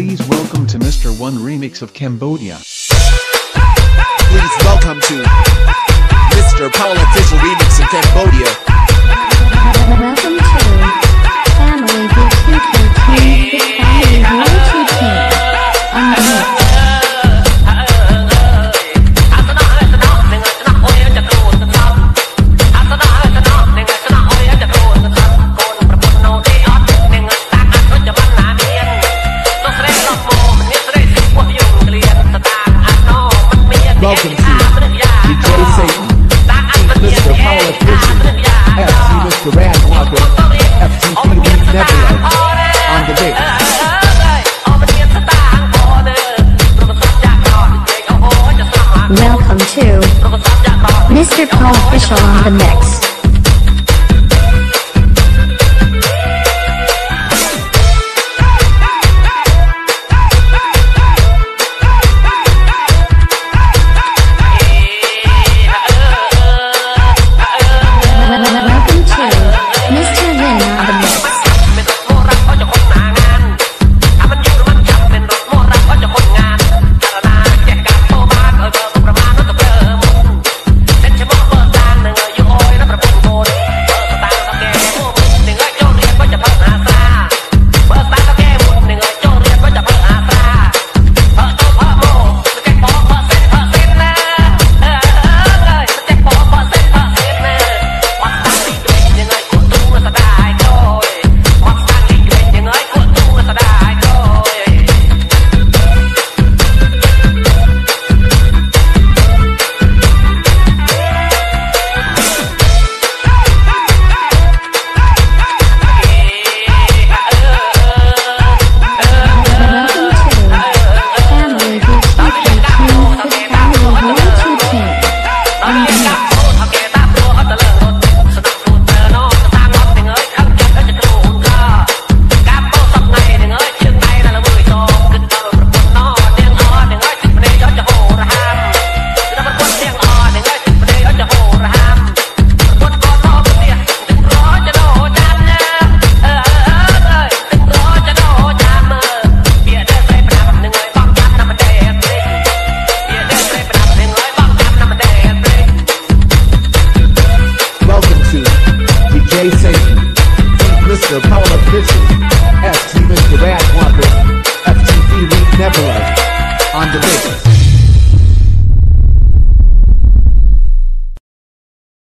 Please welcome to Mr. One Remix of Cambodia. Please welcome to Mr. Paul Official Remix in Cambodia. Welcome to DJ Satan, Mr. Paul Official, FC Mr. Radwalker, FTP Beat Nebula, on the mix. Welcome to Mr. Paul Official on the mix. FT Mr. Bad Wampus, FTV Neverland, on the basis.